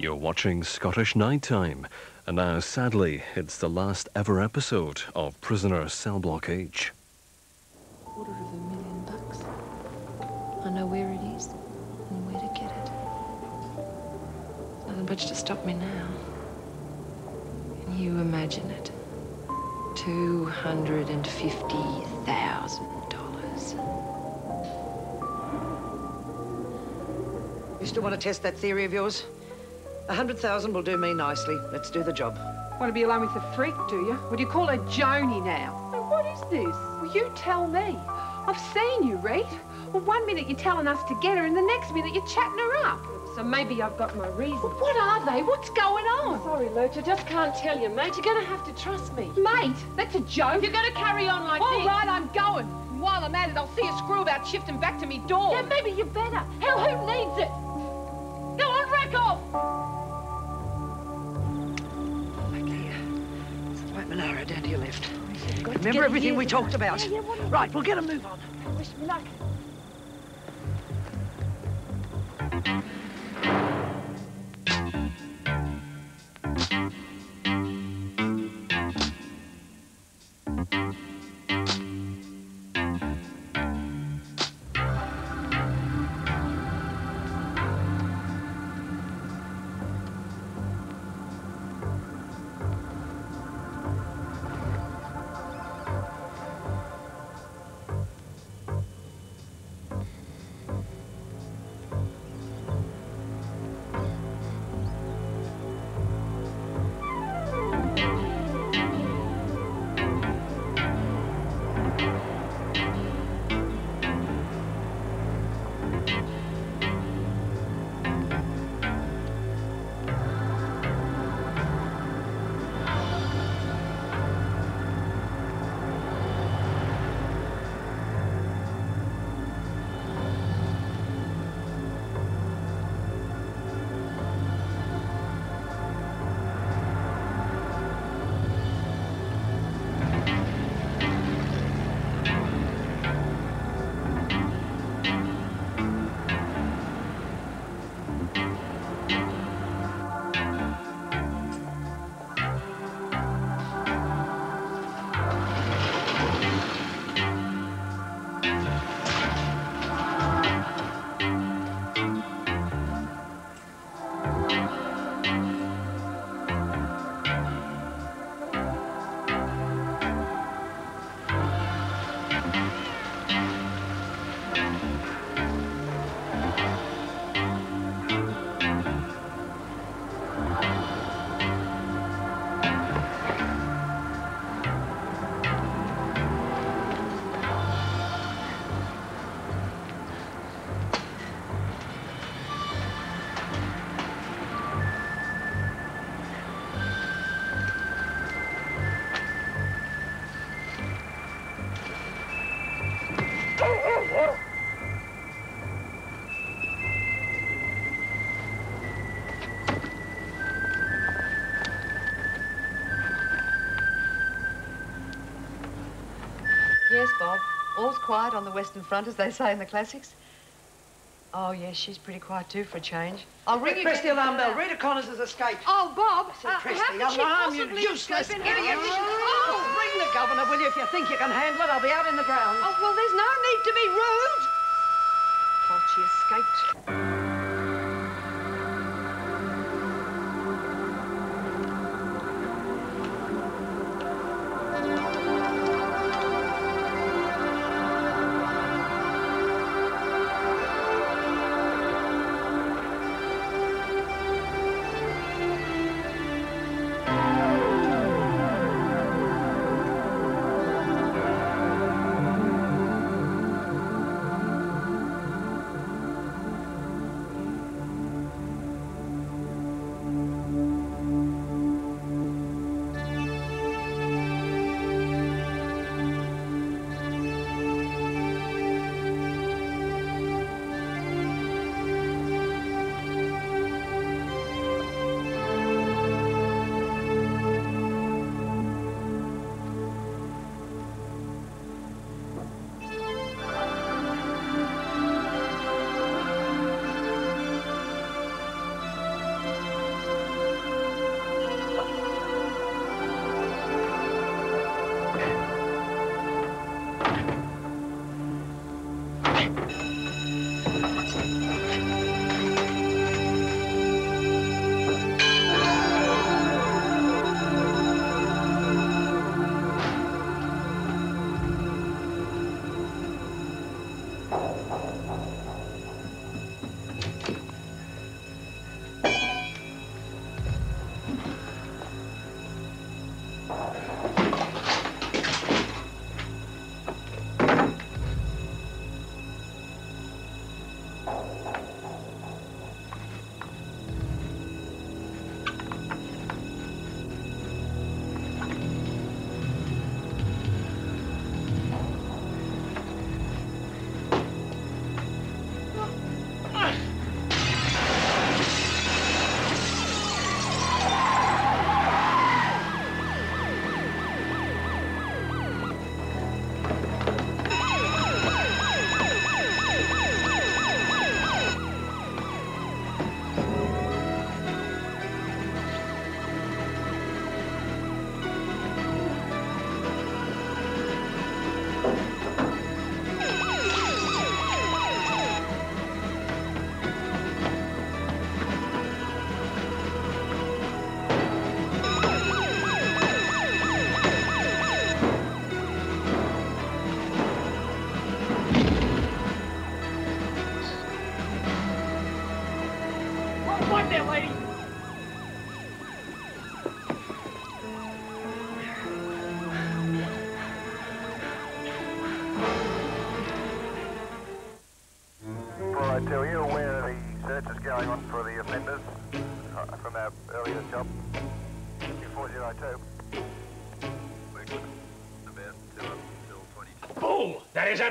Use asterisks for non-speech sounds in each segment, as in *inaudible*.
You're watching Scottish Nighttime, and now, sadly, it's the last ever episode of Prisoner Cell Block H. Quarter of a million bucks. I know where it is and where to get it. Nothing much to stop me now. Can you imagine it? Two hundred and fifty thousand dollars. You still want to test that theory of yours? A hundred thousand will do me nicely. Let's do the job. Want to be alone with a freak, do you? What do you call her Joni now? Now, what is this? Well, you tell me. I've seen you, Reet. Well, one minute you're telling us to get her, and the next minute you're chatting her up. So maybe I've got my reasons. Well, what are they? What's going on? Sorry, Lurch, I just can't tell you, mate. You're going to have to trust me. Mate, that's a joke. You're going to carry on like All this. right, I'm going. And while I'm at it, I'll see a screw about shifting back to me door. Yeah, maybe you better. Hell, who needs it? Go on, rack off! Monaro down to your left. Remember everything we talked about? Yeah, yeah, Right, we'll get a move on. Wish me luck. Yes, Bob. All's quiet on the Western Front, as they say in the classics. Oh, yes, she's pretty quiet too for a change. I'll ring you. Press the alarm bell. Rita Connors has escaped. Oh, Bob. So uh, press how the could alarm, you possibly useless escape idiot. in- Oh, Oh, ring the governor, will you? If you think you can handle it, I'll be out in the ground. oh, well, there's no need to be rude. Thought she escaped.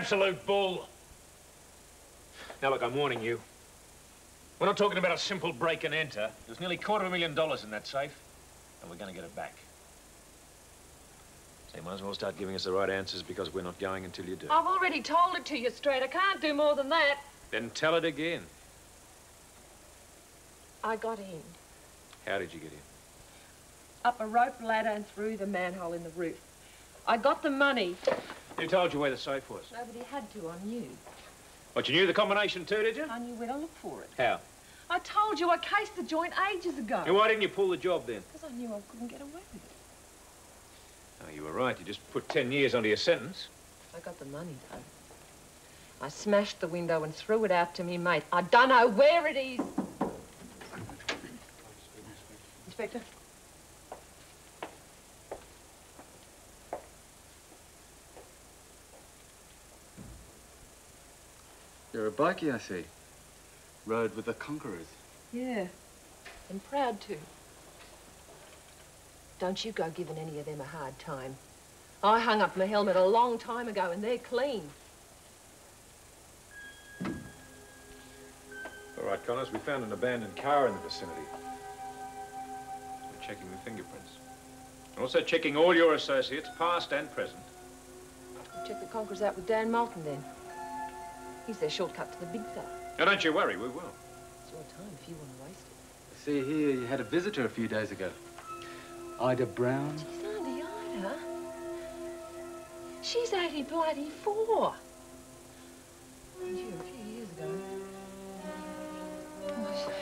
Absolute bull. Now, look, I'm warning you. We're not talking about a simple break and enter. There's nearly a quarter of a million dollars in that safe, and we're going to get it back. So you might as well start giving us the right answers because we're not going until you do. I've already told it to you straight. I can't do more than that. Then tell it again. I got in. How did you get in? Up a rope ladder and through the manhole in the roof. I got the money. Who told you where the safe was? Nobody had to, I knew. But you knew the combination too, did you? I knew where to look for it. How? I told you I cased the joint ages ago. And why didn't you pull the job then? Because I knew I couldn't get away with it. Oh, you were right. You just put 10 years onto your sentence. I got the money, though. I smashed the window and threw it out to me mate. I don't know where it is. Inspector? You're a bikie, I see. Rode with the conquerors. Yeah. And proud to. Don't you go giving any of them a hard time. I hung up my helmet a long time ago and they're clean. All right, Connors, we found an abandoned car in the vicinity. We're checking the fingerprints. And also checking all your associates, past and present. Check the Conquerors out with Dan Moulton then. He's their shortcut to the big fella. Now, don't you worry, we will. It's your time if you want to waste it. See here, you had a visitor a few days ago. Ida Brown. She's Auntie Ida. She's 80 bloody four. And you a few years ago.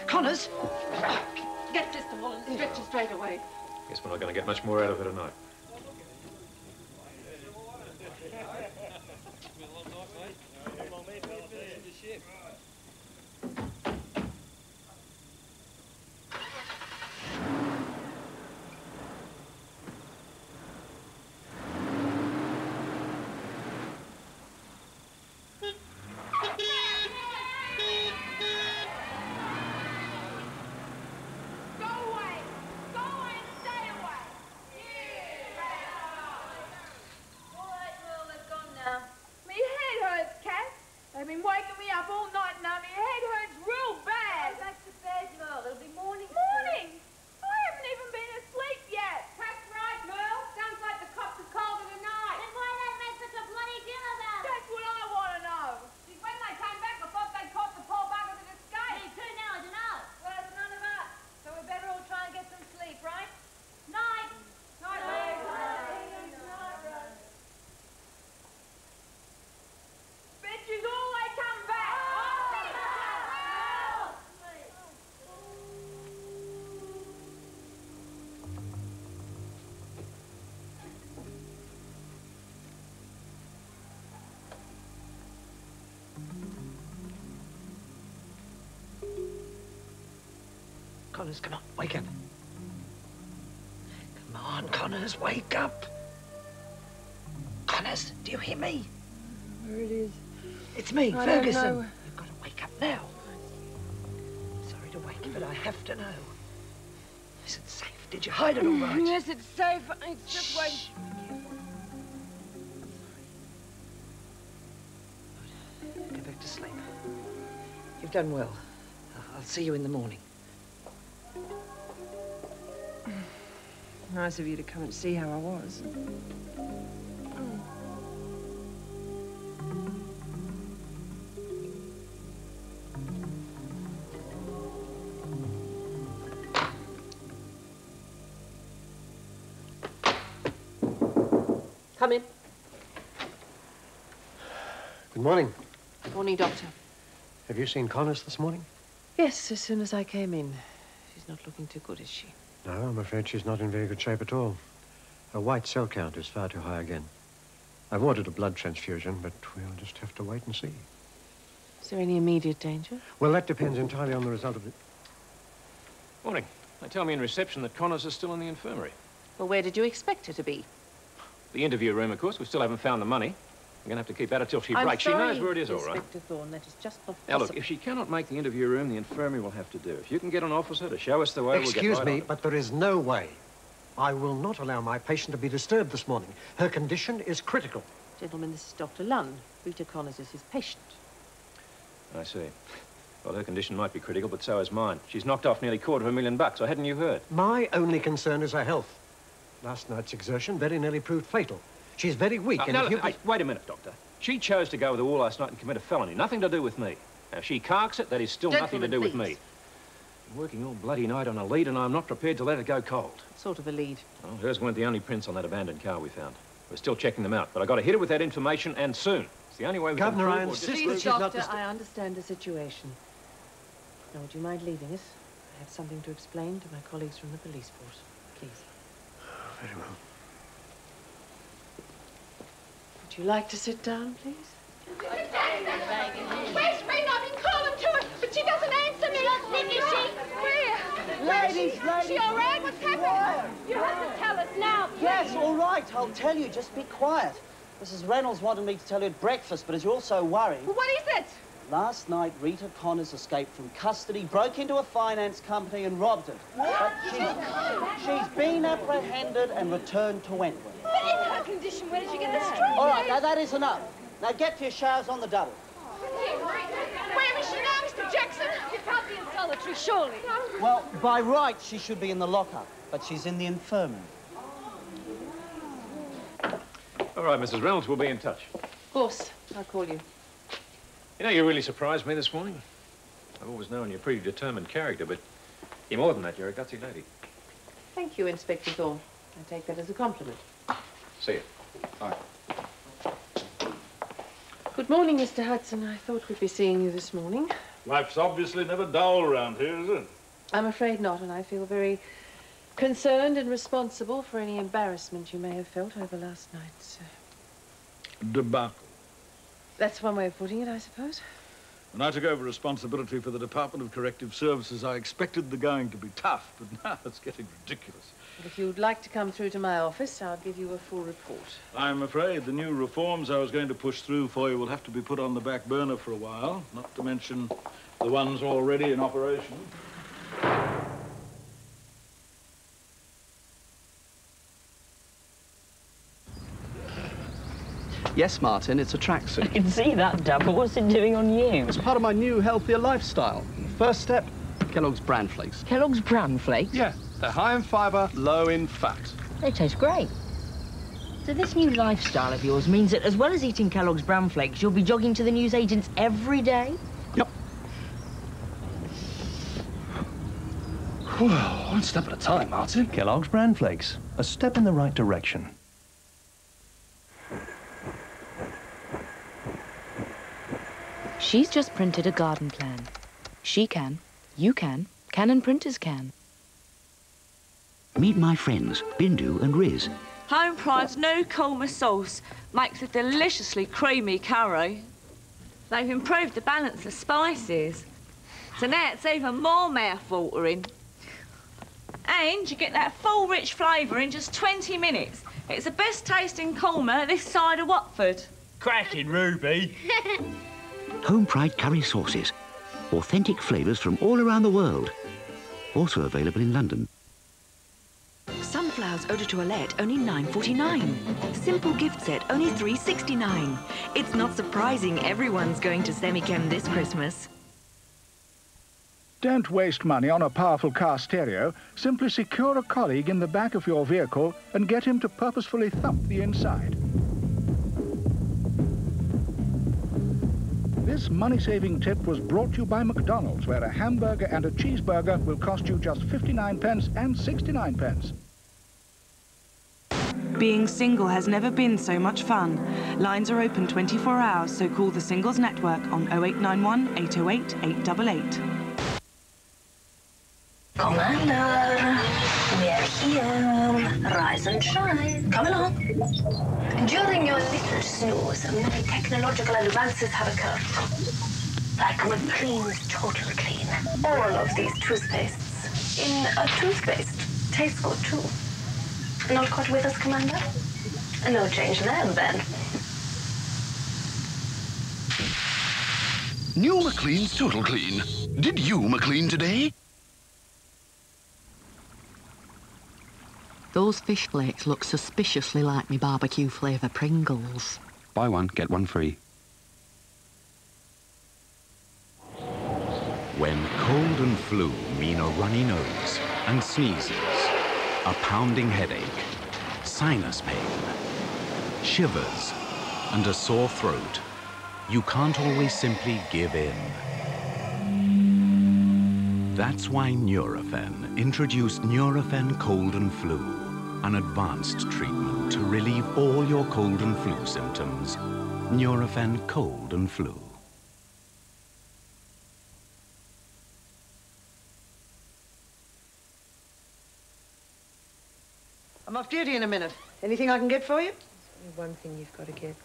Connors! Get this to Holland and stretch her straight away. Guess we're not going to get much more out of her tonight. Connors, come on, wake up. Come on, Connors, wake up. Connors, do you hear me? Where it is. It's me, I Ferguson. You've got to wake up now. Sorry to wake you, but I have to know. Is it safe? Did you hide it all right? Mm, yes, it's safe. It's just wait. Go back to sleep. You've done well. I'll see you in the morning. Nice of you to come and see how I was. Come in. Good morning. Morning, Doctor. Have you seen Connors this morning? Yes, as soon as I came in. She's not looking too good, is she? No, I'm afraid she's not in very good shape at all. Her white cell count is far too high again. I've ordered a blood transfusion, but we'll just have to wait and see. Is there any immediate danger? Well, that depends entirely on the result of the... Morning. They tell me in reception that Connors is still in the infirmary. Well, where did you expect her to be? The interview room, of course. We still haven't found the money. We're going to have to keep at it till she I'm breaks. sorry, she knows where it is, all right. Inspector Thorne, that is just not Now, look, if she cannot make the interview room, the infirmary will have to do. If you can get an officer to show us the way, Excuse we'll get right me, on it. but there is no way. I will not allow my patient to be disturbed this morning. Her condition is critical. Gentlemen, this is Dr. Lunn. Rita Connors is his patient. I see. Well, her condition might be critical, but so is mine. She's knocked off nearly a quarter of a million bucks, or hadn't you heard? My only concern is her health. Last night's exertion very nearly proved fatal. She's very weak, Uh, and no, if you... look, hey, wait a minute, Doctor. She chose to go with the wall last night and commit a felony. Nothing to do with me. Now, if she carks it, that is still nothing to Gentlemen, do with me. I'm working all bloody night on a lead, and I'm not prepared to let it go cold. What sort of a lead? Well, hers weren't the only prints on that abandoned car we found. We're still checking them out, but I've got to hit her with that information, and soon. It's the only way we Governor, can prove or insist disprove- that she's not Doctor, I understand the situation. Now, would you mind leaving us? I have something to explain to my colleagues from the police force. Please. Very well. Would you like to sit down, please? Where's Rena? I've been calling to her, but she doesn't answer me. Nick, is she? Where? Ladies, ladies. Is She all right? What's happened? You have to tell us now, please. Yes, all right, I'll tell you. Just be quiet. Mrs. Reynolds wanted me to tell you at breakfast, but as you're all so worried... What is it? Last night, Rita Connors escaped from custody, broke into a finance company and robbed it. But she's, she's been apprehended and returned to Wentworth. But in her condition, where did you get the strength? All right, now that is enough. Now get to your showers on the double. Where is she now, Mr. Jackson? You can't be in solitary, surely. Well, by right, she should be in the lockup, but she's in the infirmary. All right, Mrs. Reynolds, we'll be in touch. Of course. I'll call you. You know, you really surprised me this morning. I've always known you're a pretty determined character, but you're more than that. You're a gutsy lady. Thank you, Inspector Thorne. I take that as a compliment. See you. Good morning, Mr. Hudson. I thought we'd be seeing you this morning. Life's obviously never dull around here, is it? I'm afraid not, and I feel very concerned and responsible for any embarrassment you may have felt over last night's. Uh... Debacle. That's one way of putting it, I suppose. When I took over responsibility for the Department of Corrective Services, I expected the going to be tough, but *laughs* now it's getting ridiculous. But if you'd like to come through to my office, I'll give you a full report. I'm afraid the new reforms I was going to push through for you will have to be put on the back burner for a while, not to mention the ones already in operation. Yes, Martin, it's a tracksuit. I can see that double. What's it doing on you? It's part of my new healthier lifestyle. First step, Kellogg's Bran Flakes. Kellogg's Bran Flakes? Yeah, they're high in fibre, low in fat. They taste great. So this new lifestyle of yours means that as well as eating Kellogg's Bran Flakes, you'll be jogging to the newsagents every day? Yep. One step at a time, Martin. Kellogg's Bran Flakes, a step in the right direction. She's just printed a garden plan. She can, you can, Canon printers can. Meet my friends, Bindu and Riz. Home Pride's new Korma sauce makes a deliciously creamy curry. They've improved the balance of spices, so now it's even more mouth-watering. And you get that full, rich flavour in just 20 minutes. It's the best tasting Korma this side of Watford. Cracking, Ruby. *laughs* Home Pride curry sauces. Authentic flavours from all around the world. Also available in London. Sunflowers eau de toilette, only $9.49. Simple gift set, only $3.69. It's not surprising everyone's going to Semichem this Christmas. Don't waste money on a powerful car stereo. Simply secure a colleague in the back of your vehicle and get him to purposefully thump the inside. This money-saving tip was brought to you by McDonald's, where a hamburger and a cheeseburger will cost you just 59 pence and 69 pence. Being single has never been so much fun. Lines are open 24 hours, so call the Singles Network on 0891 808 888. Commander, we're here. Rise and shine. Come along. During your little snooze, many technological advances have occurred. Like Macleans Total Clean. All of these toothpastes in a toothpaste. Tastes good, too. Not quite with us, Commander? No change there, then. New Macleans Total Clean. Did you McLean today? Those fish flakes look suspiciously like me barbecue flavour Pringles. Buy one, get one free. When cold and flu mean a runny nose and sneezes, a pounding headache, sinus pain, shivers, and a sore throat, you can't always simply give in. That's why Nurofen introduced Nurofen Cold and Flu, an advanced treatment to relieve all your cold and flu symptoms. Nurofen Cold and Flu. I'm off duty in a minute. Anything I can get for you? There's only one thing you've got to get,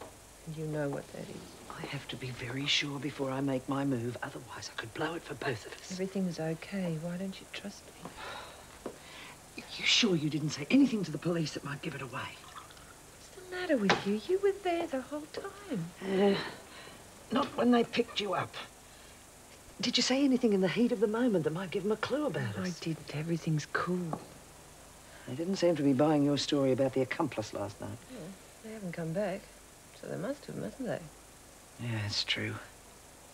and you know what that is. I have to be very sure before I make my move, otherwise I could blow it for both of us. Everything's okay. Why don't you trust me? You sure you didn't say anything to the police that might give it away? What's the matter with you? You were there the whole time. Uh, not when they picked you up. Did you say anything in the heat of the moment that might give them a clue about us? I didn't. Everything's cool. They didn't seem to be buying your story about the accomplice last night. Yeah, they haven't come back, so they must have, mustn't they? Yeah, it's true.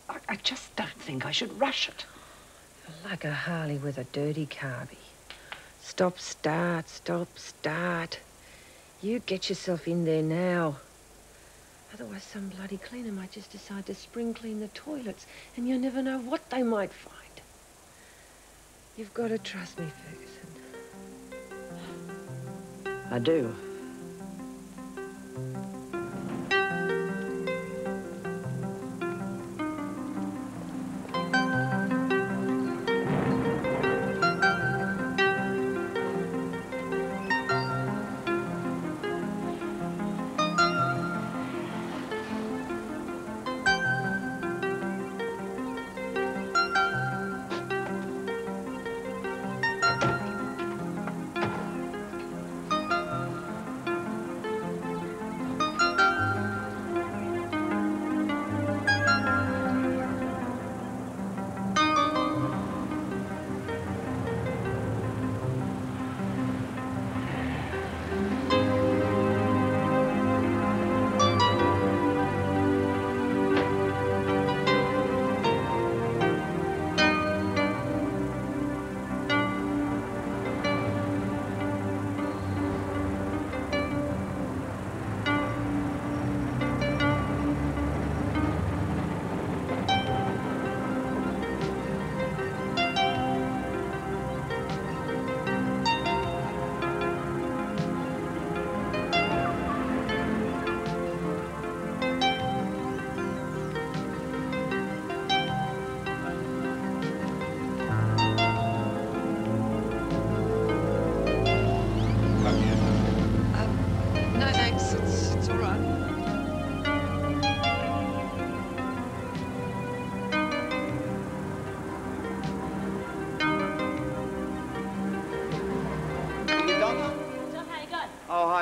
I, I just don't think I should rush it. You're like a Harley with a dirty carby. Stop, start, stop, start. You get yourself in there now. Otherwise, some bloody cleaner might just decide to spring clean the toilets, and you never know what they might find. You've got to trust me, Ferguson. I do.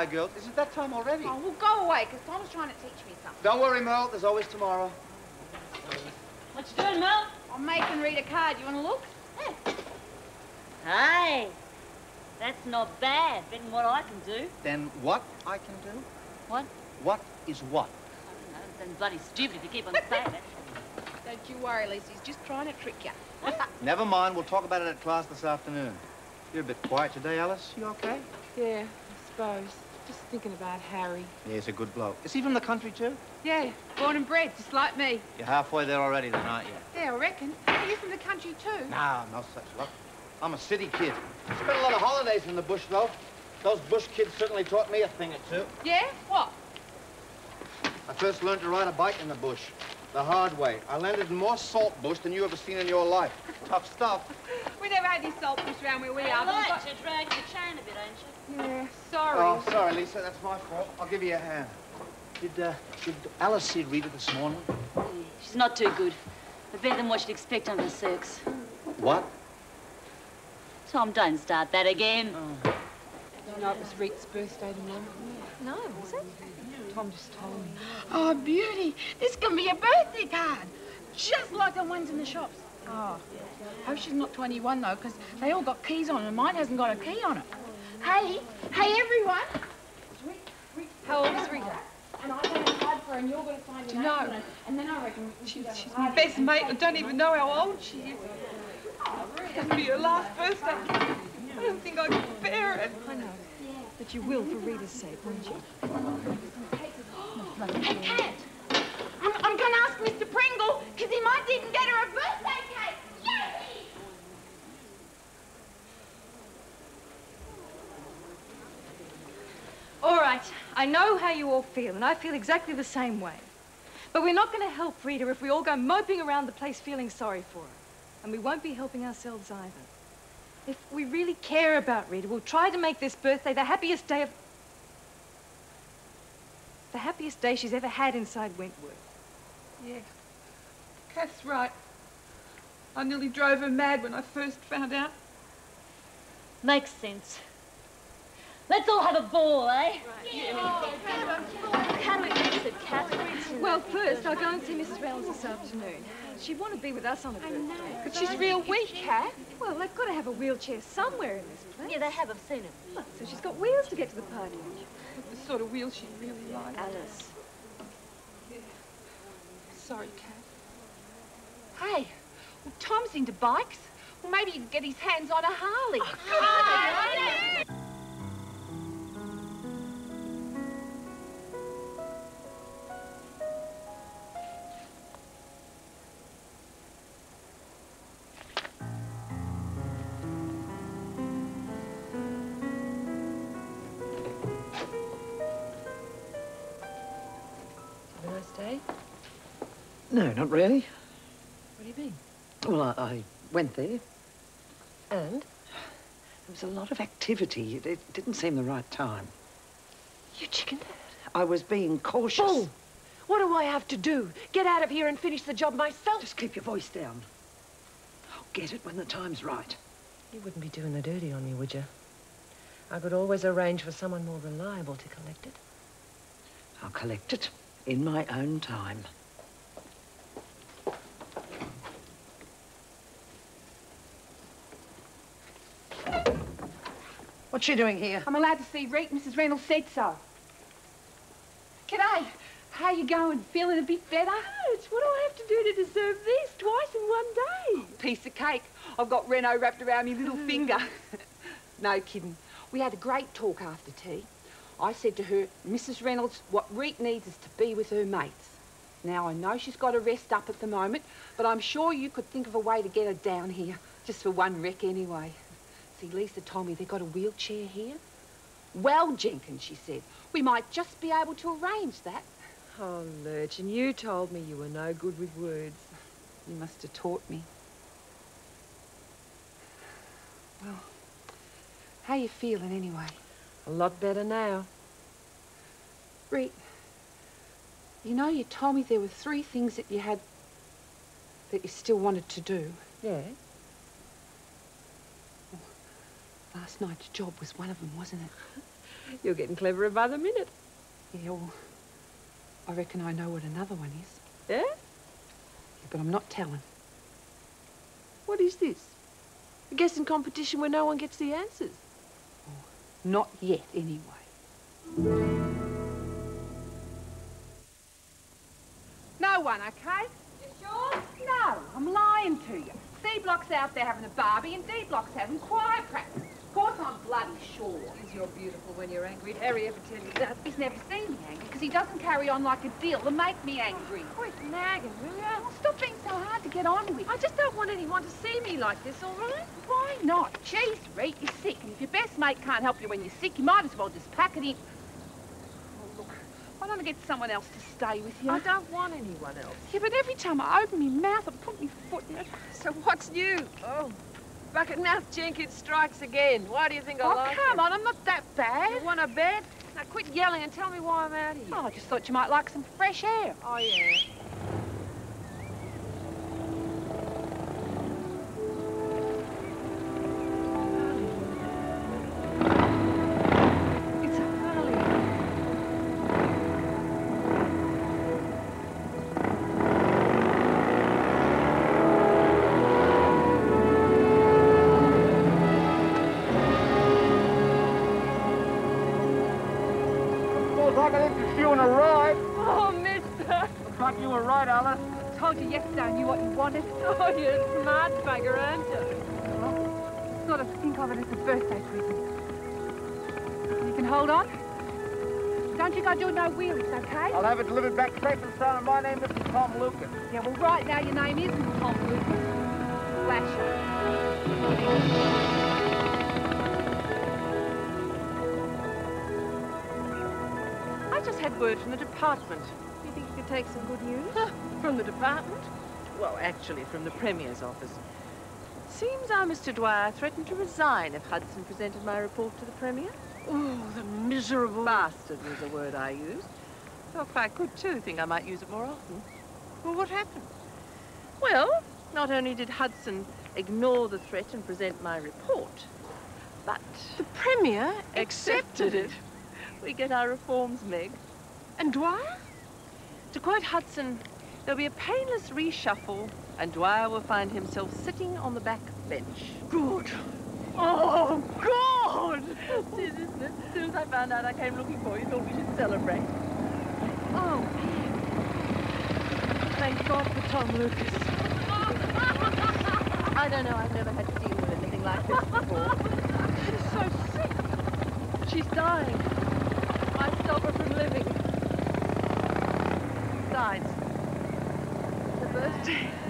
Going? Girl. Is it that time already? Oh, well, go away, because Tom's trying to teach me something. Don't worry, Merle. There's always tomorrow. What you doing, Mel? I'm making Read a card. You want to look? Hey, that's not bad. Better than what I can do. Then what I can do? What? What is what? I don't know. Then bloody stupid if you keep on saying it. Don't you worry, Lisa. He's just trying to trick you. *laughs* Never mind. We'll talk about it at class this afternoon. You're a bit quiet today, Alice. You okay? Yeah, I suppose. Just thinking about Harry. Yeah, he's a good bloke. Is he from the country, too? Yeah, born and bred, just like me. You're halfway there already, then, aren't you? Yeah, I reckon. Are you from the country too? Nah, no such luck. I'm a city kid. Spent a lot of holidays in the bush, though. Those bush kids certainly taught me a thing or two. Yeah? What? I first learned to ride a bike in the bush. The hard way. I landed in more salt bush than you ever seen in your life. Tough stuff. *laughs* We never had any salt bush around where we are. but we've right, got- you're dragging the chain a bit, ain't you? Yeah, sorry. Oh, sorry, Lisa. That's my fault. I'll give you a hand. Did, uh, did Alice see Rita this morning? She's not too good. But better than what you'd expect under the sex. What? Tom, don't start that again. Do you know it was Rita's birthday tomorrow? No, was it? Tom just told me. Oh, beauty. This can be a birthday card. Just like the ones in the shops. Oh, hope she's not 21, though, because they all got keys on and mine hasn't got a key on it. Hey, hey, everyone. How old is Rita? And I'm going to hide for her, and you're going to find your you name know? on it, And then I reckon She's, she's my best mate. I don't even know how old she is. It's going to be her last birthday. I don't think I can bear it. I know. But you will for Rita's sake, won't you? Hey, Kath. I'm, I'm going to ask Mr. Pringle, because he might even get her a birthday cake. All right, I know how you all feel, and I feel exactly the same way. But we're not going to help Rita if we all go moping around the place feeling sorry for her. And we won't be helping ourselves either. If we really care about Rita, we'll try to make this birthday the happiest day of... The happiest day she's ever had inside Wentworth. Yeah. Kath's right. I nearly drove her mad when I first found out. Makes sense. Let's all have a ball, eh? Can we miss it, Catherine? Well, first, I'll go and see Mrs. Reynolds this afternoon. She'd want to be with us on a birthday. But she's real weak, Kath. Well, they've got to have a wheelchair somewhere in this place. Yeah, they have. I've seen it. Well, so she's got wheels to get to the party. The sort of wheel she really likes. Alice. Sorry, Kath. Hey, well, Tom's into bikes. Well, maybe he can get his hands on a Harley. Have No, not really. What do you mean? Well, I, I went there. And? There was a lot of activity. It, it didn't seem the right time. You chicken. I was being cautious. Bull! What do I have to do? Get out of here and finish the job myself? Just keep your voice down. I'll get it when the time's right. You wouldn't be doing the dirty on me, would you? I could always arrange for someone more reliable to collect it. I'll collect it in my own time. What's she doing here? I'm allowed to see Rita. Mrs. Reynolds said so. G'day. How you going? Feeling a bit better? What do I have to do to deserve this twice in one day? Oh, piece of cake. I've got Reno wrapped around my little mm. finger. *laughs* no kidding. We had a great talk after tea. I said to her, Mrs. Reynolds, what Rita needs is to be with her mates. Now, I know she's got to rest up at the moment, but I'm sure you could think of a way to get her down here, just for one wreck anyway. Lisa told me they got a wheelchair here. Well, Jenkins, she said, we might just be able to arrange that. Oh, Lurch, and you told me you were no good with words. You must have taught me. Well, how you feeling anyway? A lot better now. Rita, you know you told me there were three things that you had that you still wanted to do. Yeah? Last night's job was one of them, wasn't it? *laughs* You're getting cleverer by the minute. Yeah, well, I reckon I know what another one is. Yeah? Yeah, but I'm not telling. What is this? A guessing competition where no one gets the answers. Oh, Not yet, anyway. No one, okay? You sure? No, I'm lying to you. C Block's out there having a barbie and D Block's having choir practice. Of course I'm bloody sure. Because you're beautiful when you're angry. Did Harry ever tell you that? He's never seen me angry because he doesn't carry on like a deal to make me angry. Oh, quit nagging, will ya? Oh, stop being so hard to get on with. I just don't want anyone to see me like this, all right? Why not? Jeez, Reet, you're sick, and if your best mate can't help you when you're sick, you might as well just pack it in. Oh, look, why don't I get someone else to stay with you? I don't want anyone else. Yeah, but every time I open my mouth, I put my foot in it. So what's new? Oh, bucket mouth Jenkins strikes again. Why do you think I Oh, like come him? on, I'm not that bad. You want a bed? Now quit yelling and tell me why I'm out here. Oh, I just thought you might like some fresh air. Oh, yeah. No wheelies, okay? I'll have it delivered back safe and sound, and my name is Tom Lucas. Yeah, well, right now your name isn't Tom Lucas. I just had word from the department. Do you think you could take some good news? from the department? Well, actually, from the Premier's office. Seems our Mr. Dwyer threatened to resign if Hudson presented my report to the Premier. Oh, the miserable... Bastard was the word I used. If I could, too, think I might use it more often. Well, what happened? Well, not only did Hudson ignore the threat and present my report, but... The Premier accepted it. We get our reforms, Meg. And Dwyer? To quote Hudson, there'll be a painless reshuffle and Dwyer will find himself sitting on the back bench. Good. Oh, God! As soon as I found out I came looking for you, thought we should celebrate. Oh, Thank God for Tom Lucas. *laughs* I don't know, I've never had to deal with anything like this before. She's so sick. She's dying. I stop her from living. Besides, it's her birthday.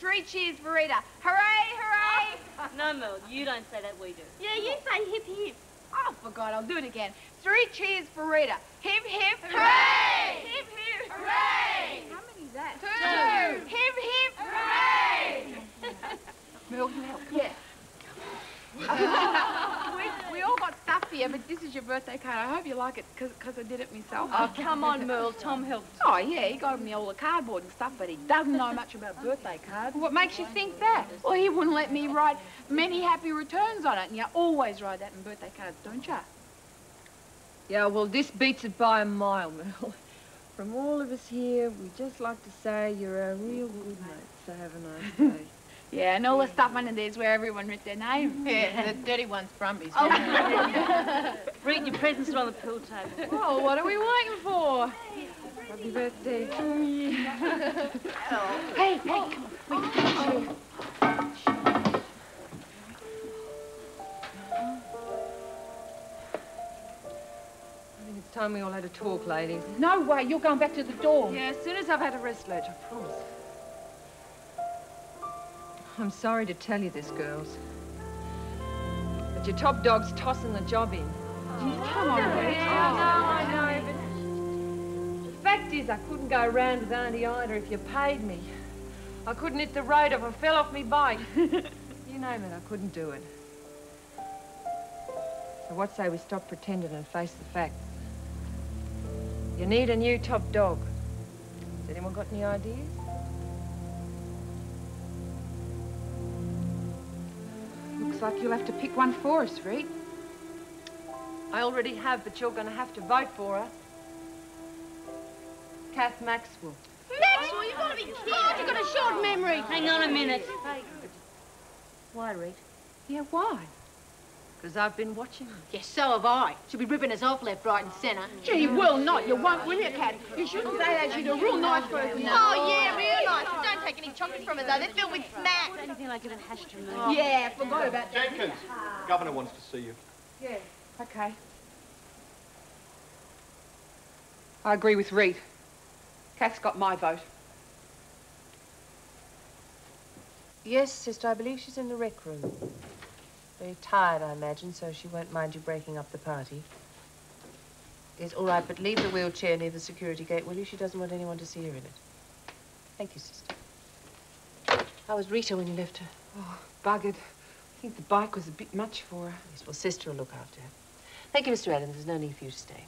Three cheers for Rita. Hooray, hooray! *laughs* No, Mel, you don't say that, we do. Yeah, you say hip hip. Oh, for God, I'll do it again. Three cheers for Rita. Hip, hip, Hooray! Hip, hip, Hooray! How many's that? Two. Hip, hip, Hooray! *laughs* Mel, can help? *laughs* Yeah. we, we all got stuff here, but this is your birthday card. I hope you like it, because I did it myself. Oh, come on, Merle. Tom helped. Oh, yeah, he got me all the cardboard and stuff, but he doesn't know much about birthday cards. What makes you think that? Well, he wouldn't let me write many happy returns on it, and you always write that in birthday cards, don't you? Yeah, well, this beats it by a mile, Mel. From all of us here, we just like to say you're a real good mate, so have a nice day. *laughs* Yeah, and all the stuff under there's where everyone wrote their mm-hmm. name. Yeah, the dirty one's oh. *laughs* Brumby's. Read your presents on the pool table. Oh, what are we waiting for? Happy birthday to you. *laughs* Hey, hey, come on. Wait, I think it's time we all had a talk, ladies. No way, you're going back to the door. Yeah, as soon as I've had a rest, Ledge, I promise. I'm sorry to tell you this, girls. But your top dog's tossing the job in. Oh, come on, Rita. I know, oh. I know, but... The fact is, I couldn't go round with Auntie Ida if you paid me. I couldn't hit the road if I fell off me bike. *laughs* you name it, I couldn't do it. So what say we stop pretending and face the facts? You need a new top dog. Has anyone got any ideas? Looks like you'll have to pick one for us, Reet. I already have, but you're going to have to vote for her. Kath Maxwell. Maxwell, you've got to be kidding. Oh, you've got a short memory. Hang on a minute. Why, Reet? Yeah, why? Because I've been watching her. Yes, so have I. She'll be ripping us off left, right and centre. Gee, you will not. You won't, will you, Kath? You shouldn't say that. She's a real nice person. Oh, yeah, real nice. But don't take any chocolates from her, though. They're filled with smack. Anything like it in hash to me. Yeah, forgot about that. Jenkins, Governor wants to see you. Yeah, okay. I agree with Reet. Kath's got my vote. Yes, sister, I believe she's in the rec room. Very tired, I imagine, so she won't mind you breaking up the party. Yes, all right, but leave the wheelchair near the security gate, will you? She doesn't want anyone to see her in it. Thank you, sister. How was Rita when you left her? Oh, buggered. I think the bike was a bit much for her. Yes, well, sister will look after her. Thank you, Mr. Adams. There's no need for you to stay.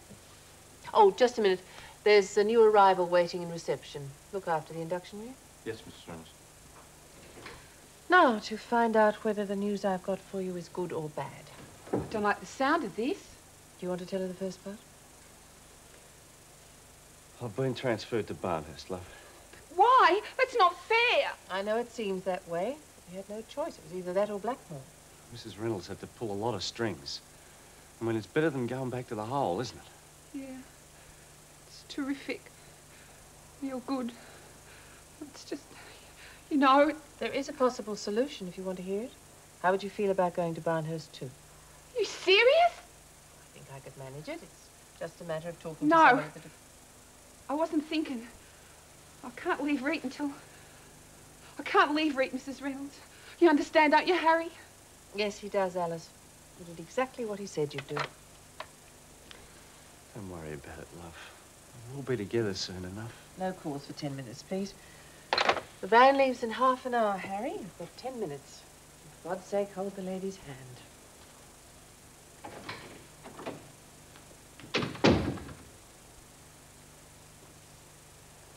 Oh, just a minute. There's a new arrival waiting in reception. Look after the induction, will you? Yes, Mrs. Reynolds. Now, to find out whether the news I've got for you is good or bad. I don't like the sound of this. Do you want to tell her the first part? I've been transferred to Barnhurst, love. Why? That's not fair. I know it seems that way. We had no choice. It was either that or blackmail. Mrs. Reynolds had to pull a lot of strings. I mean, it's better than going back to the hole, isn't it? Yeah. It's terrific. You're good. It's just, you know... There is a possible solution if you want to hear it. How would you feel about going to Barnhurst too? Are You serious? I think I could manage it. It's just a matter of talking No. to someone. at the- I wasn't thinking. I can't leave Reet until... I can't leave Reet, Mrs. Reynolds. You understand, don't you, Harry? Yes, he does, Alice. You did exactly what he said you'd do. Don't worry about it, love. We'll be together soon enough. No calls for ten minutes, please. The van leaves in half an hour, Harry. You've got ten minutes. For God's sake, hold the lady's hand.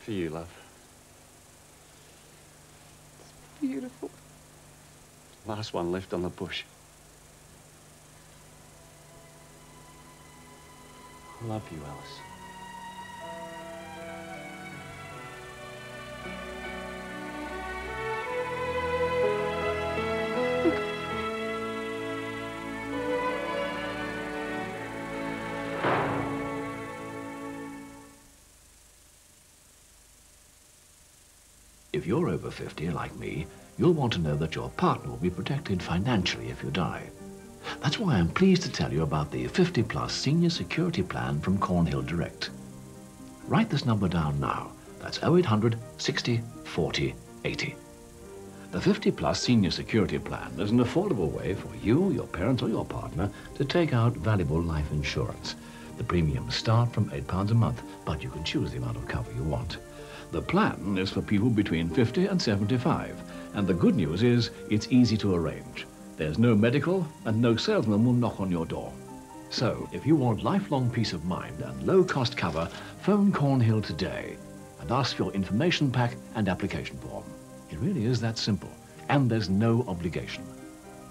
For you, love. It's beautiful. Last one left on the bush. I love you, Alice. If you're over 50, like me, you'll want to know that your partner will be protected financially if you die. That's why I'm pleased to tell you about the 50 Plus Senior Security Plan from Cornhill Direct. Write this number down now. That's 0800 60 40 80. The 50 Plus Senior Security Plan is an affordable way for you, your parents, or your partner to take out valuable life insurance. The premiums start from £8 a month, but you can choose the amount of cover you want. The plan is for people between 50 and 75, and the good news is it's easy to arrange. There's no medical, and no salesman will knock on your door. So, if you want lifelong peace of mind and low-cost cover, phone Cornhill today and ask for your information pack and application form. It really is that simple, and there's no obligation.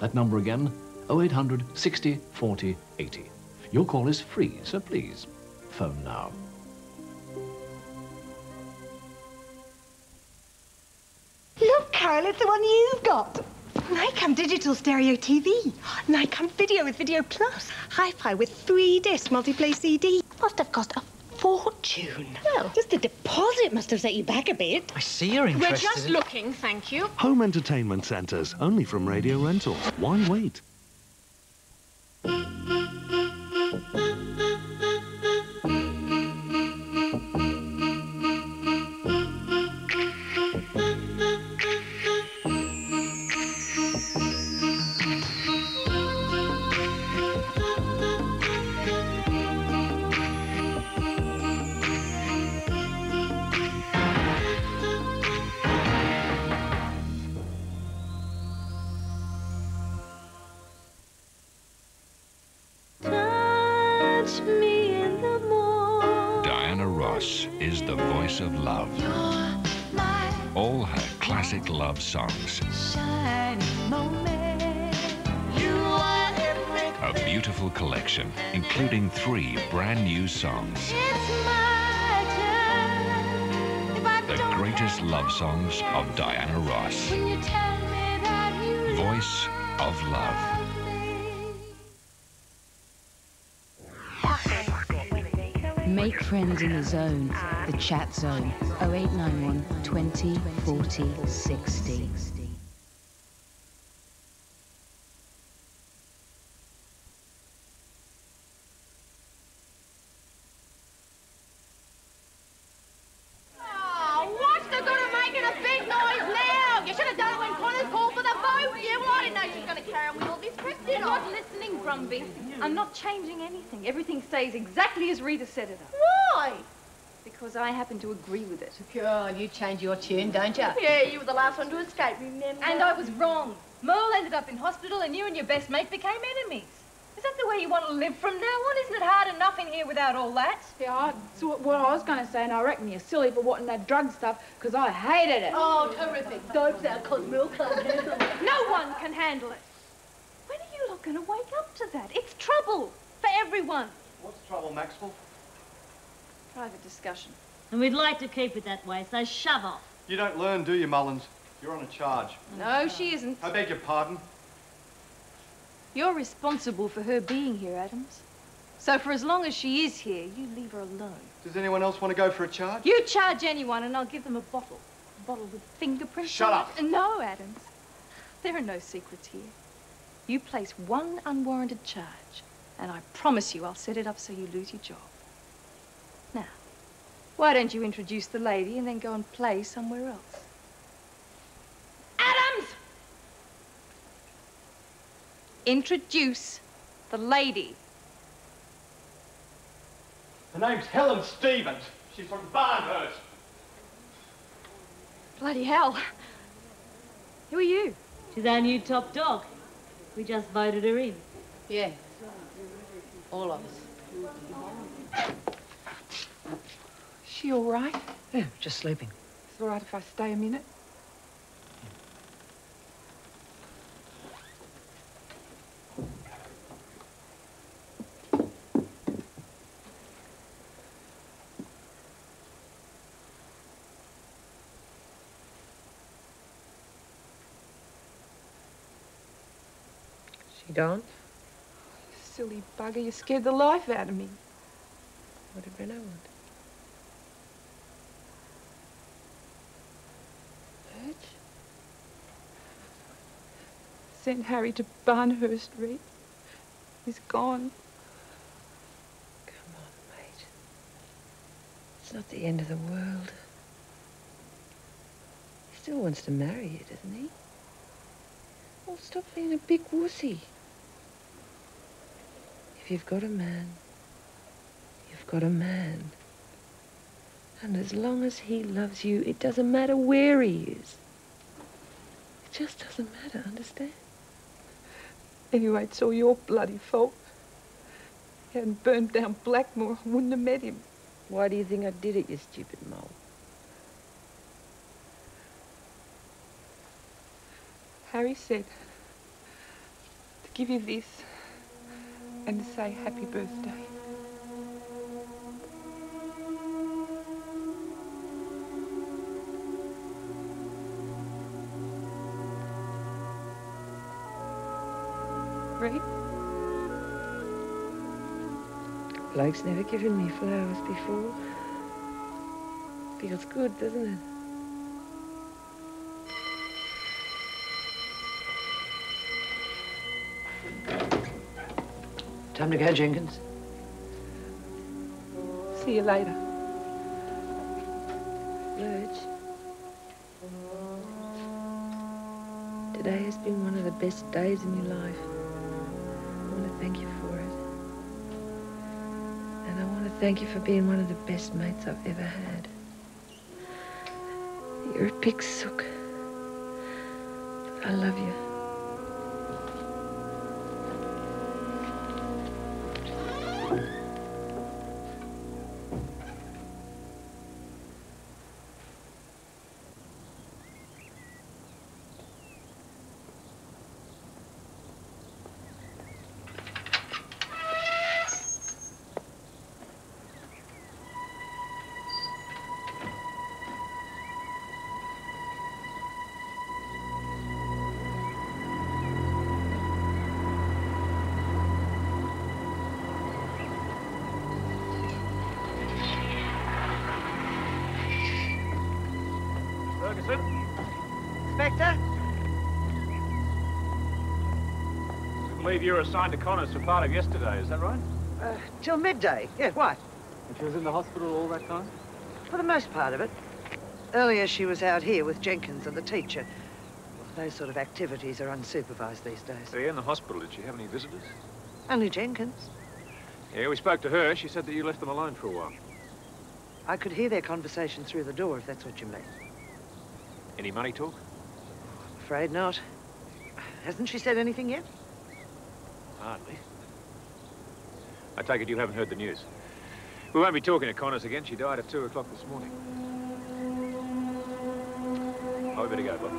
That number again, 0800 60 40 80. Your call is free, so please, phone now. Look, Carol, it's the one you've got. Nikon Digital Stereo TV. Nikon Video with Video Plus. Hi-Fi with 3-disc multiplay CD. Must have cost a fortune. Well, just the deposit must have set you back a bit. I see you're interested. We're just in- looking, thank you. Home entertainment centres, only from Radio Rental. Why wait? Brand new songs. It's my turn. If I The don't greatest love songs of Diana Ross. When you tell me that you Voice of love. Make friends in the zone, the chat zone. 0891 20 40 60. Oh, what's the good of making a big noise now? You should have done it when Connors called for the vote. Yeah, well, I didn't know she was going to carry on with all this press, did You're I? not listening, Brumby. I'm not changing anything. Everything stays exactly as Rita set it up. Why? Because I happen to agree with it. God, you change your tune, don't you? Yeah, you were the last one to escape, remember? And I was wrong. Merle ended up in hospital and you and your best mate became enemies. Is that the way you want to live from now on? Isn't it hard enough in here without all that? Yeah, that's what, what I was going to say, and I reckon you're silly for wanting that drug stuff, because I hated it. Oh, terrific. Dope's out because Milk can't handle it. No one can handle it. When are you lot going to wake up to that? It's trouble for everyone. What's the trouble, Maxwell? Private discussion. And we'd like to keep it that way, so shove off. You don't learn, do you, Mullins? You're on a charge. No, she isn't. I beg your pardon. You're responsible for her being here, Adams. So for as long as she is here, you leave her alone. Does anyone else want to go for a charge? You charge anyone and I'll give them a bottle. A bottle with fingerprints Shut up. No, Adams. There are no secrets here. You place one unwarranted charge, and I promise you I'll set it up so you lose your job. Now, why don't you introduce the lady and then go and play somewhere else? Adams! Introduce the lady. Her name's Helen Stevens. She's from Barnhurst. Bloody hell. Who are you? She's our new top dog. We just voted her in. Yeah. All of us. She all right? Yeah, just sleeping. It's all right if I stay a minute? She gone? Silly bugger, you scared the life out of me. What did Renault want? Sent Harry to Barnhurst, Reet. He's gone. Come on, mate. It's not the end of the world. He still wants to marry you, doesn't he? Well, stop being a big wussy. If you've got a man, you've got a man. And as long as he loves you, it doesn't matter where he is. It just doesn't matter, understand? Anyway, it's all your bloody fault. He hadn't burned down Blackmore, I wouldn't have met him. Why do you think I did it, you stupid mole? Harry said to give you this and to say happy birthday. Reet? Bloke's never given me flowers before. Feels good, doesn't it? Time to go, Jenkins. See you later. Lurch. Today has been one of the best days in your life. Thank you for being one of the best mates I've ever had. You're a big sook. I love you. You were assigned to Connors for part of yesterday, is that right? Uh, till midday. Yeah, what? And she was in the hospital all that time? For the most part of it. Earlier, she was out here with Jenkins and the teacher. Those sort of activities are unsupervised these days. So, yeah, in the hospital, did she have any visitors? Only Jenkins. Yeah, we spoke to her. She said that you left them alone for a while. I could hear their conversation through the door, if that's what you mean. Any money talk? Afraid not. Hasn't she said anything yet? Hardly. I take it you haven't heard the news. We won't be talking to Connors again. She died at 2 o'clock this morning. Oh, we better go, Bob.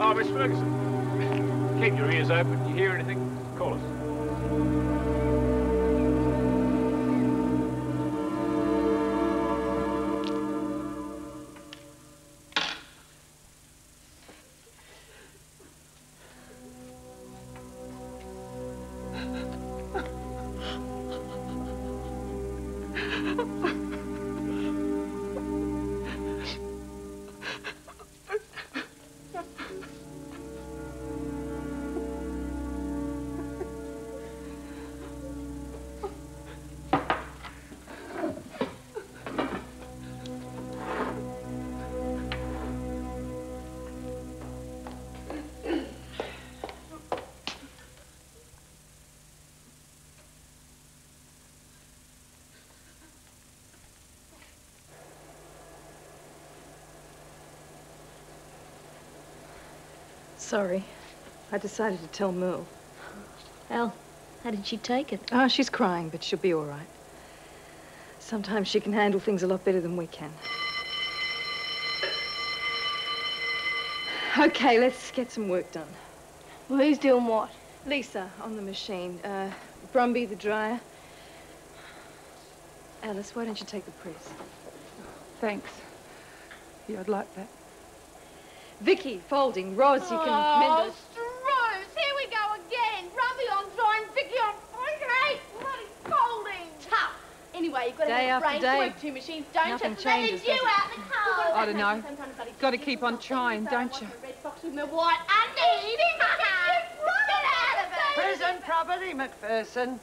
Oh, Miss Ferguson. Keep your ears open. You hear anything, call us. Sorry. I decided to tell Merle. Al, how did she take it? Oh, she's crying, but she'll be all right. Sometimes she can handle things a lot better than we can. Okay, let's get some work done. Well, who's doing what? Lisa, on the machine. Uh, Brumby, the dryer. Alice, why don't you take the press? Thanks. Yeah, I'd like that. Vicky, folding. Roz, you can oh, mend Oh, those. Struce, here we go again. Rumby on drawing, Vicky on concrete. Bloody folding. Tough. Anyway, you've got to Day have a after brain day. to work two machines, don't Nothing you? changes, you out in the cold. I don't know. Got to keep on trying, don't you? Red box with my white I need. Get out of it. Prison property, McPherson.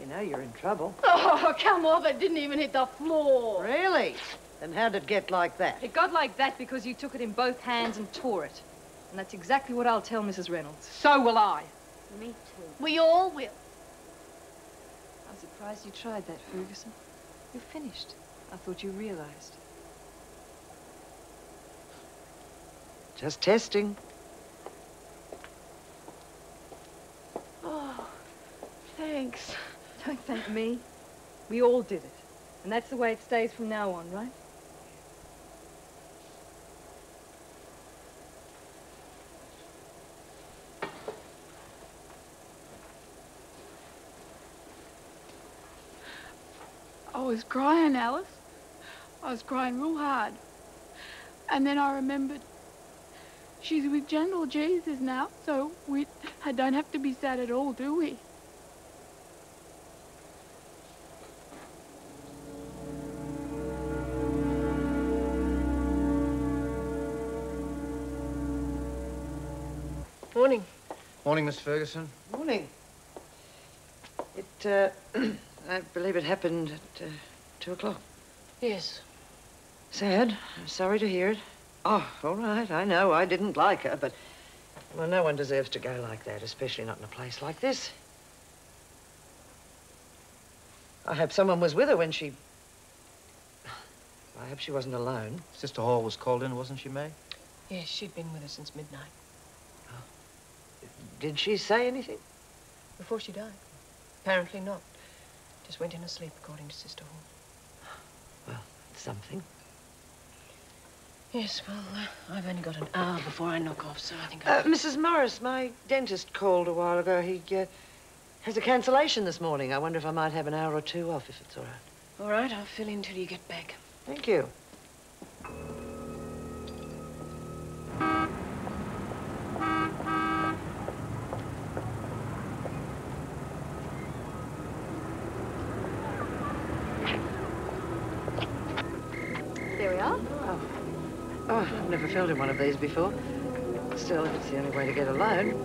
You know you're in trouble. Oh, come off. It didn't even hit the floor. Really? Then how did it get like that? It got like that because you took it in both hands and tore it. And that's exactly what I'll tell Mrs. Reynolds. So will I. Me too. We all will. I'm surprised you tried that, Ferguson. You're finished. I thought you realized. Just testing. Oh, thanks. Don't thank me. We all did it. And that's the way it stays from now on, right? Was crying, Alice. I was crying real hard. And then I remembered she's with General Jesus now, so we I don't have to be sad at all, do we? Morning. Morning, Miss Ferguson. Morning. It, uh, *clears throat* I believe it happened at uh, two o'clock. Yes. Sad. I'm sorry to hear it. Oh, all right. I know. I didn't like her, but... Well, no one deserves to go like that, especially not in a place like this. I hope someone was with her when she... I hope she wasn't alone. Sister Hall was called in, wasn't she, May? Yes, she'd been with us since midnight. Oh. Did she say anything? Before she died. Apparently not. Just went in asleep, according to Sister Hall. Well, something. Yes, well, uh, I've only got an hour before I knock off, so I think Uh, I'll... Mrs. Morris, my dentist called a while ago. He uh, has a cancellation this morning. I wonder if I might have an hour or two off, if it's all right. All right, I'll fill in till you get back. Thank you. There we are. Oh. Oh, I've never filled in one of these before. Still, if it's the only way to get a loan.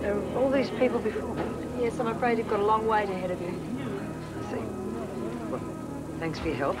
There are all these people before me. Yes, I'm afraid you've got a long wait ahead of you. I see. Well, thanks for your help.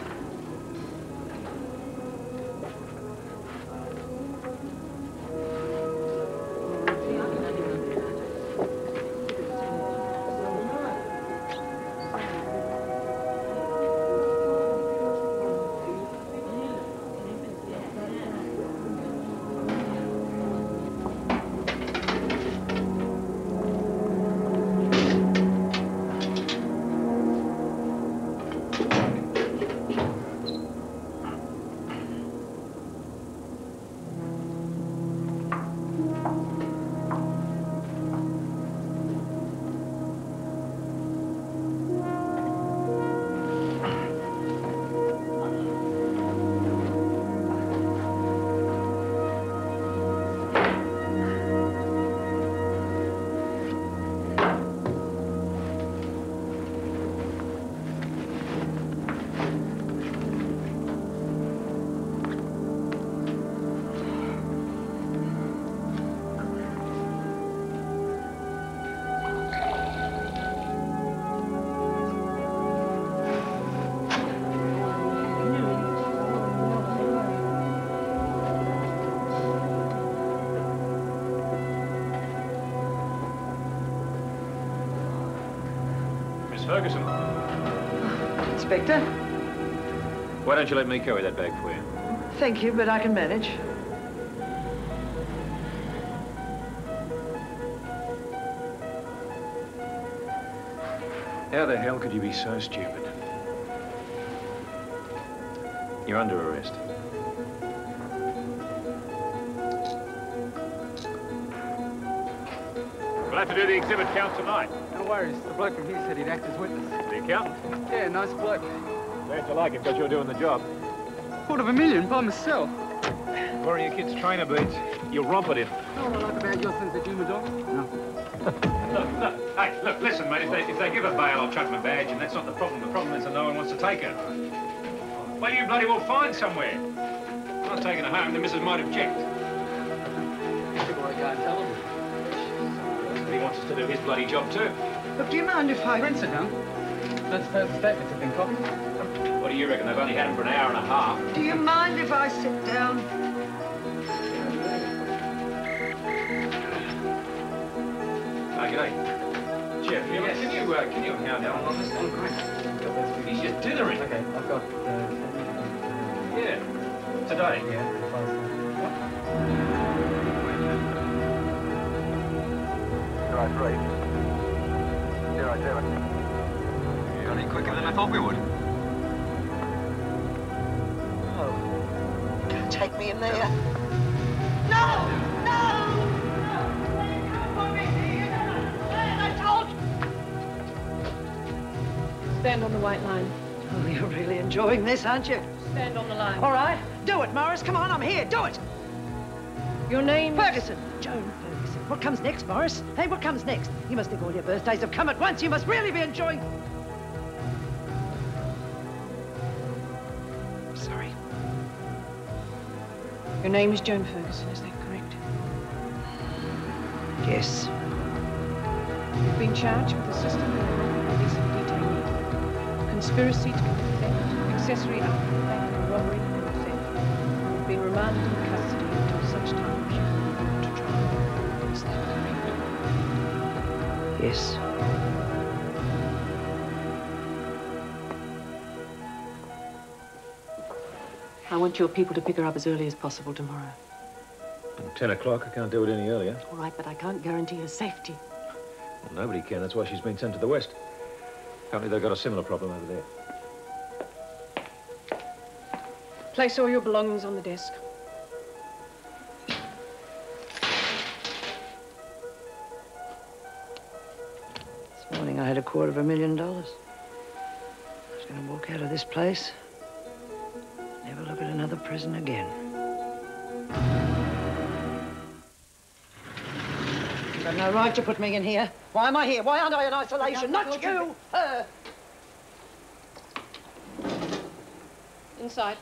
Ferguson. Inspector? Why don't you let me carry that bag for you? Thank you, but I can manage. How the hell could you be so stupid? You're under arrest. Have to do the exhibit count tonight. No worries. The bloke from here said he'd act as witness. The accountant? Yeah, nice bloke. Glad you like him because you're doing the job. Quarter of a million by myself. Worry your kid's trainer beats. You'll romp it in. What oh, I like about your sense of humour, Doc? No. Look, *laughs* look, hey, look, listen, mate. If they, if they give her bail, I'll chuck my badge, and that's not the problem. The problem is that no one wants to take her. Well, you bloody well find somewhere. I'm not taking her home. The missus might object. Do his bloody job, too. Look, do you mind if I... Rinse it, huh? That's further statements have been copied. What do you reckon? They've only had him for an hour and a half. Do you mind if I sit down? Oh, g'day. Jeff, can you, can you, uh, can you count down on this one? Great. He's just dithering. Okay, I've got... Uh, Yeah. Today. yeah, Zero three. Zero seven. Got any quicker than I thought we would. Oh. Can't take me in there. No! No! Stand on the white line. Oh, you're really enjoying this, aren't you? Stand on the line. All right. Do it, Morris. Come on, I'm here. Do it. Your name? Ferguson. Joan Ferguson. What comes next, Morris? Hey, what comes next? You must think all your birthdays have come at once. You must really be enjoying... Sorry. Your name is Joan Ferguson, is that correct? Yes. You've been charged with assisting in the release of detainee, conspiracy to commit theft, accessory after the fact, robbery and theft. You've been remanded in custody correct? Yes. I want your people to pick her up as early as possible tomorrow. At Ten o'clock. I can't do it any earlier. All right, but I can't guarantee her safety. Well, nobody can. That's why she's been sent to the west. Apparently they've got a similar problem over there. Place all your belongings on the desk. This I had a quarter of a million dollars. I was going to walk out of this place, never look at another prison again. You've got no right to put me in here. Why am I here? Why aren't I in isolation? Not you! Her! Inside.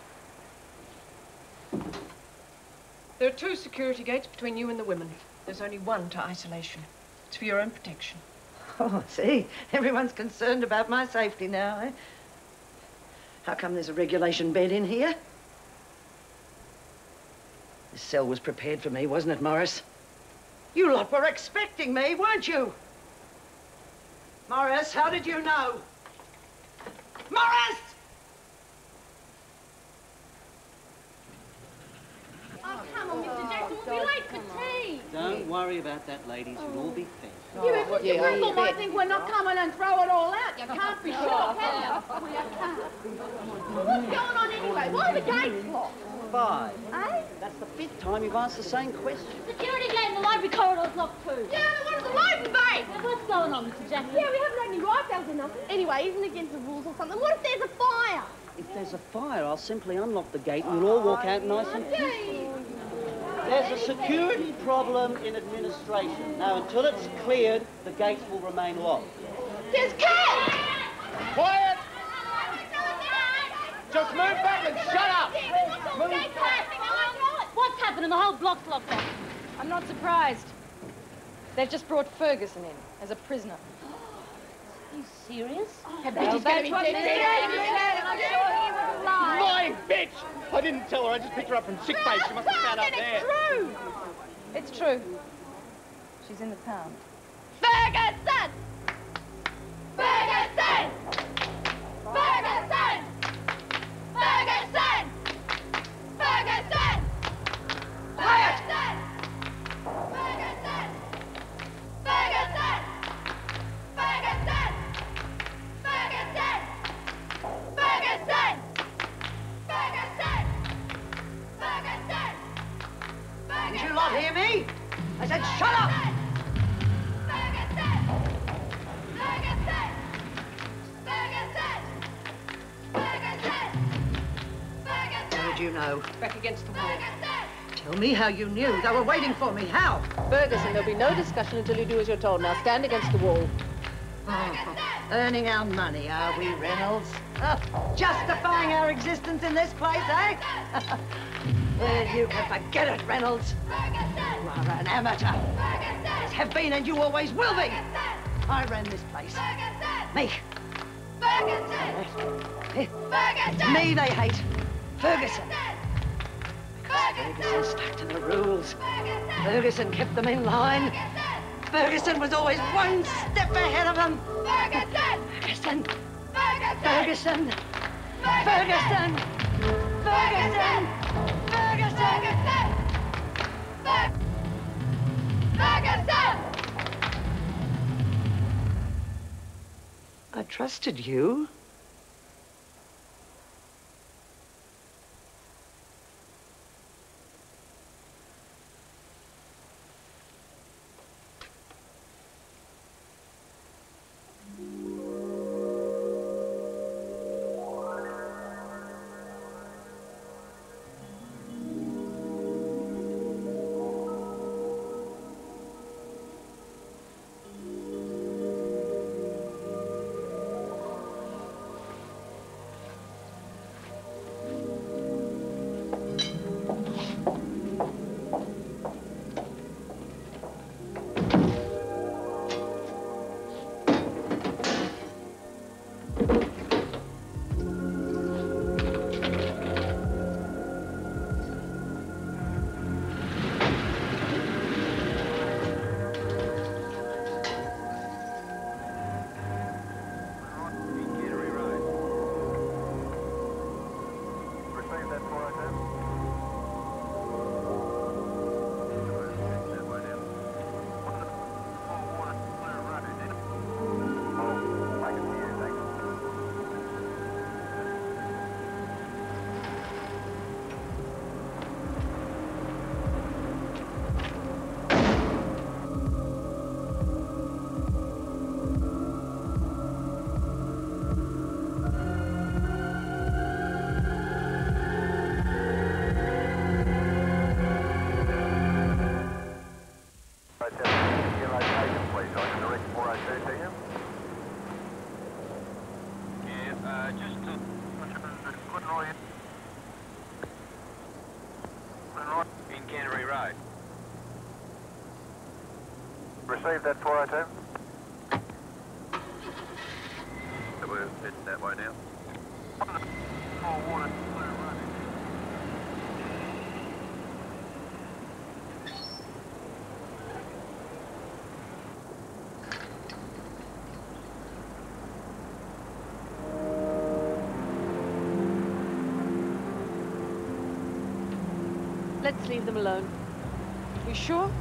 There are two security gates between you and the women. There's only one to isolation. It's for your own protection. *laughs* Oh, see, everyone's concerned about my safety now, eh? How come there's a regulation bed in here? This cell was prepared for me, wasn't it, Morris? You lot were expecting me, weren't you? Morris, how did you know? Morris! Oh, come on, Mr. Jackson. We'll be late for tea. Don't worry about that, ladies. You'll all be fed. You, Mr. yeah, Brindle yeah. might think we're not coming and throw it all out. You can't be sure, can you? Well, you can't. Well, what's going on anyway? Why are the gates locked? Five. Eh? That's the fifth time you've asked the same question. Security gate in the library corridor's locked too. Yeah, what is the library bay? What's going on, Mr. Jackson? Yeah, we haven't had any rifles or nothing. Anyway, isn't it against the rules or something? What if there's a fire? If there's a fire, I'll simply unlock the gate and we'll all walk out nice and peaceful. There's a security problem in administration. Now, until it's cleared, the gates will remain locked. There's cats! Quiet! Just move back and shut up! What's happening? The whole block's locked up. I'm not surprised. They've just brought Ferguson in as a prisoner. Are you serious? Well, that's what Mr. Davis I'm sure he wouldn't lie. Lying bitch! I didn't tell her. I just picked her up from sick bay. She must have found out there. It's true! It's true. She's in the pound. Ferguson! Know? Back against the wall. Tell me how you knew. They were waiting for me. How? Ferguson, there'll be no discussion until you do as you're told. Now stand against the wall. Oh, earning our money, are we, Reynolds? Uh, justifying our existence in this place, eh? *laughs* well, you can forget it, Reynolds. You are an amateur. Always have been and you always will be. I ran this place. Me. It's me they hate. Ferguson. Ferguson stuck to the rules. Ferguson kept them in line. Ferguson was always one step ahead of them. Ferguson! Ferguson! Ferguson! Ferguson! Ferguson! Ferguson! Ferguson! I trusted you. Leave them alone. You sure?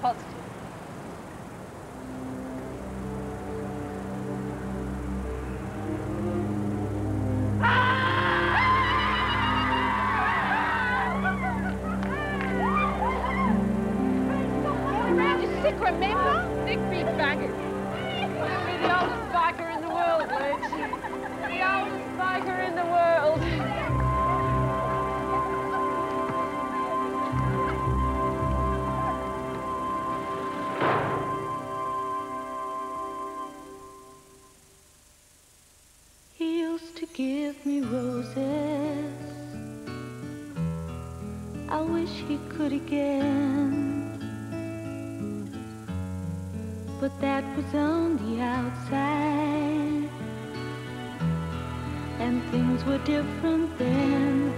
Positive. Give me roses. I wish he could again. But that was on the outside. And things were different then.